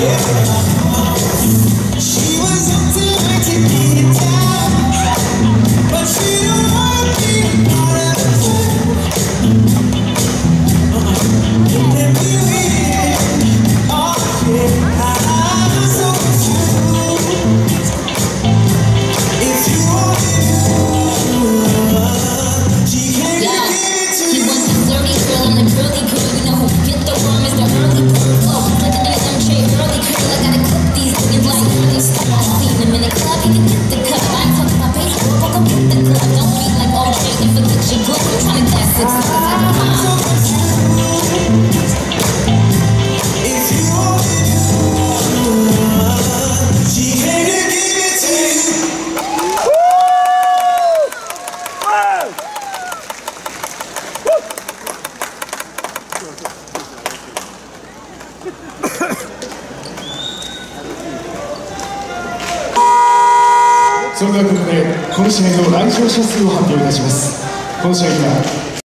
Yeah. それではここでこの試合の来場者数を発表いたします。この試合には